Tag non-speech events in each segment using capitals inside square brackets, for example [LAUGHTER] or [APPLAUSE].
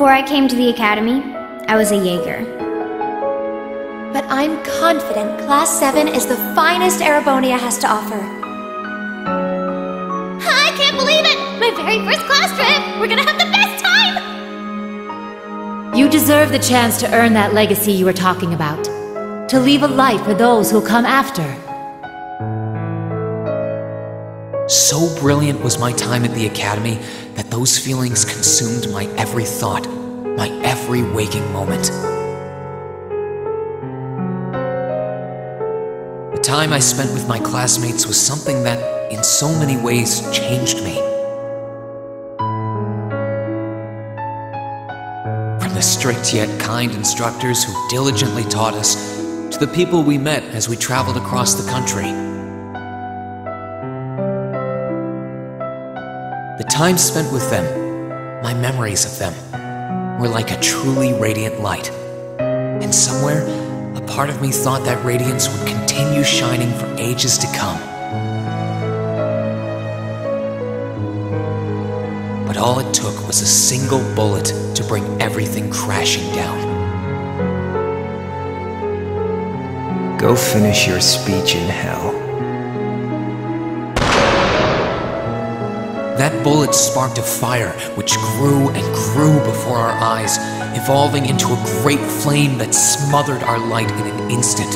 Before I came to the academy, I was a Jaeger. But I'm confident Class 7 is the finest Erebonia has to offer. I can't believe it! My very first class trip! We're gonna have the best time! You deserve the chance to earn that legacy you were talking about. To leave a light for those who'll come after. So brilliant was my time at the Academy that those feelings consumed my every thought, my every waking moment. The time I spent with my classmates was something that, in so many ways, changed me. From the strict yet kind instructors who diligently taught us, to the people we met as we traveled across the country. The time spent with them, my memories of them, were like a truly radiant light. And somewhere, a part of me thought that radiance would continue shining for ages to come. But all it took was a single bullet to bring everything crashing down. Go finish your speech in hell. That bullet sparked a fire which grew and grew before our eyes, evolving into a great flame that smothered our light in an instant.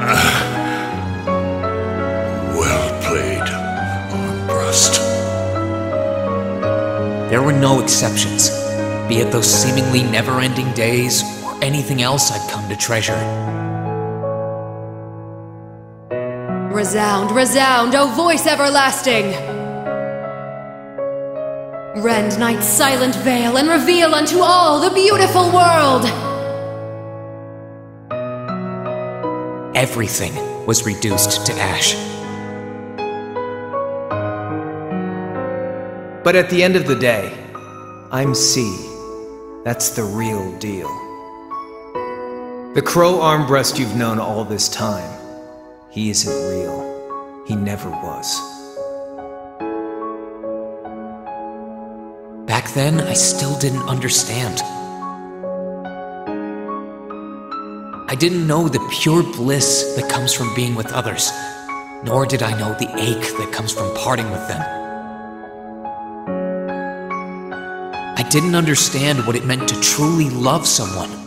Ah. Well played, Armbrust. There were no exceptions, be it those seemingly never ending days or anything else I'd come to treasure. Resound, resound, O voice everlasting! Rend night's silent veil and reveal unto all the beautiful world! Everything was reduced to ash. But at the end of the day, I'm C. That's the real deal. The Crow Armbrust you've known all this time, he isn't real. He never was. Back then, I still didn't understand. I didn't know the pure bliss that comes from being with others, nor did I know the ache that comes from parting with them. I didn't understand what it meant to truly love someone.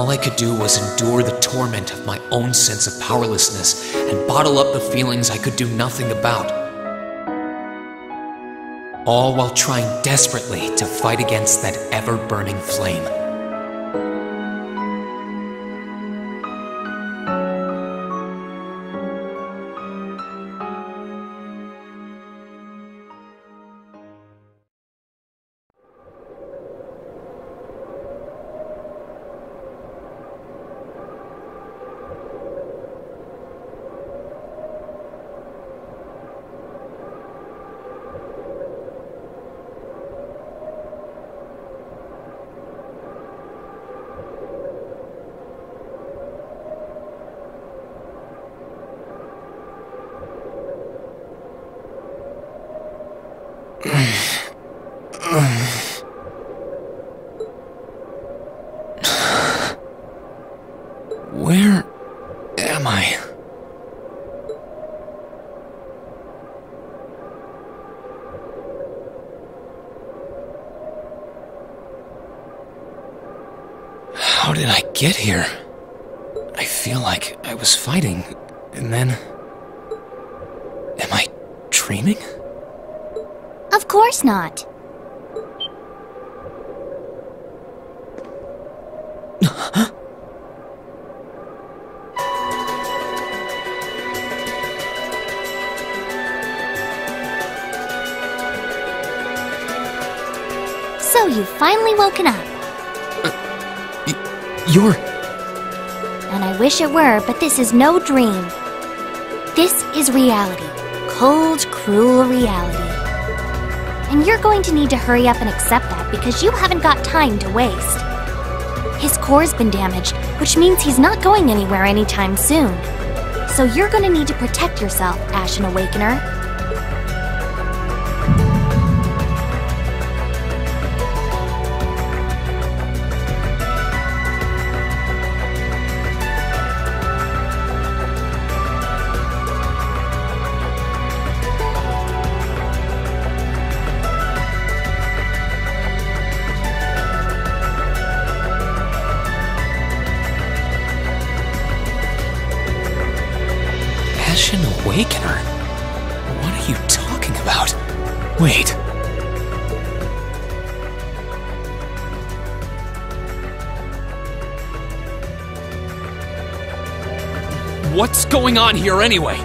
All I could do was endure the torment of my own sense of powerlessness and bottle up the feelings I could do nothing about. All while trying desperately to fight against that ever burning flame. Where am I? How did I get here? I feel like I was fighting, and then. Am I dreaming? Of course not. [LAUGHS] So you've finally woken up. Uh, you're. And I wish it were, but this is no dream. This is reality. Cold, cruel reality. And you're going to need to hurry up and accept that because you haven't got time to waste. His core's been damaged, which means he's not going anywhere anytime soon. So you're gonna need to protect yourself, Ashen Awakener. Ashen Awakener? What are you talking about? Wait. What's going on here anyway?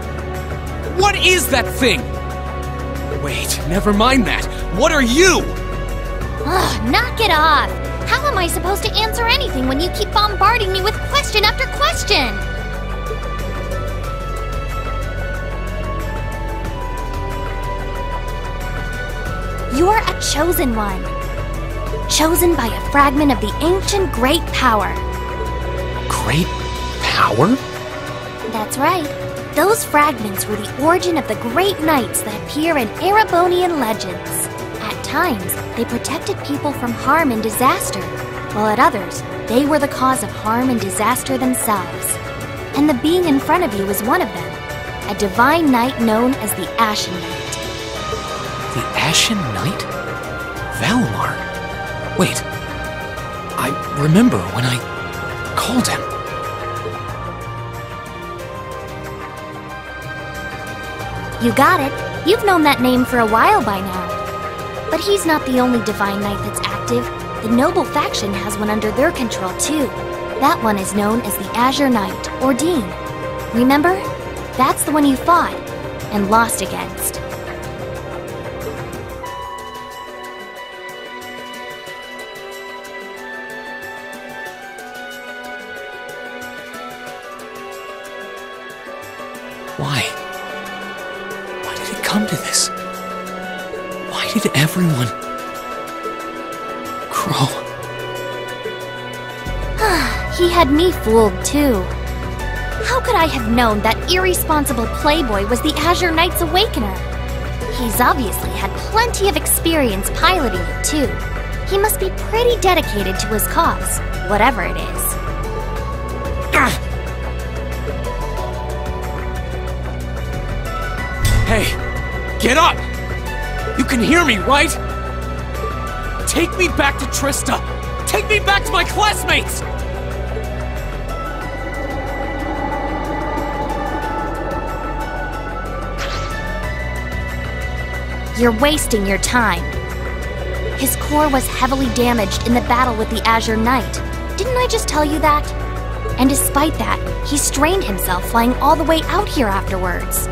What is that thing? Wait, never mind that. What are you? Ugh, knock it off! How am I supposed to answer anything when you keep bombarding me with question after question? Chosen one. Chosen by a fragment of the ancient great power. Great power? That's right. Those fragments were the origin of the great knights that appear in Erebonian legends. At times, they protected people from harm and disaster, while at others, they were the cause of harm and disaster themselves. And the being in front of you is one of them, a divine knight known as the Ashen Knight. The Ashen Knight? Valimar? Wait. I remember when I called him. You got it. You've known that name for a while by now. But he's not the only Divine Knight that's active. The Noble faction has one under their control, too. That one is known as the Azure Knight, Ordine. Remember? That's the one you fought and lost against. Why? Why did it come to this? Why did everyone. Crow. [SIGHS] He had me fooled, too. How could I have known that irresponsible playboy was the Azure Knight's Awakener? He's obviously had plenty of experience piloting it, too. He must be pretty dedicated to his cause, whatever it is. Get up! You can hear me, right? Take me back to Trista! Take me back to my classmates! You're wasting your time. His core was heavily damaged in the battle with the Azure Knight. Didn't I just tell you that? And despite that, he strained himself flying all the way out here afterwards.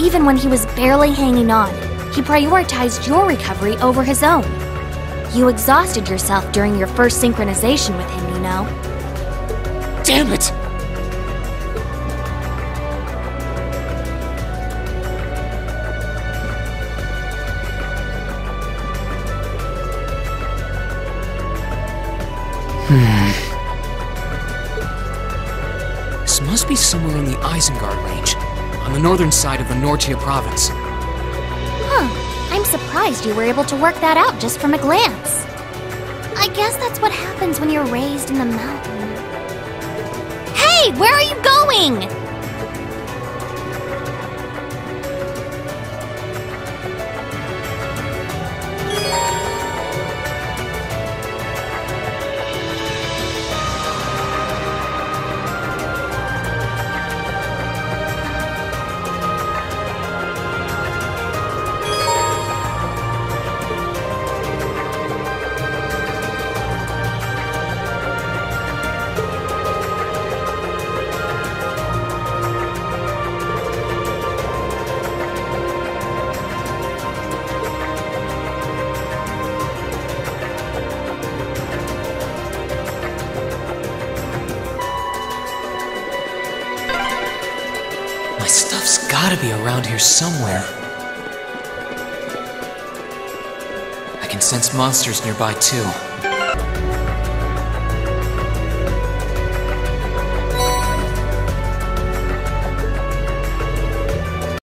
Even when he was barely hanging on, he prioritized your recovery over his own. You exhausted yourself during your first synchronization with him, you know. Damn it! Hmm. This must be somewhere in the Eisengard range, on the northern side of the Nortia province. Huh, I'm surprised you were able to work that out just from a glance. I guess that's what happens when you're raised in the mountain. Hey, where are you going? My stuff's gotta be around here somewhere. I can sense monsters nearby too.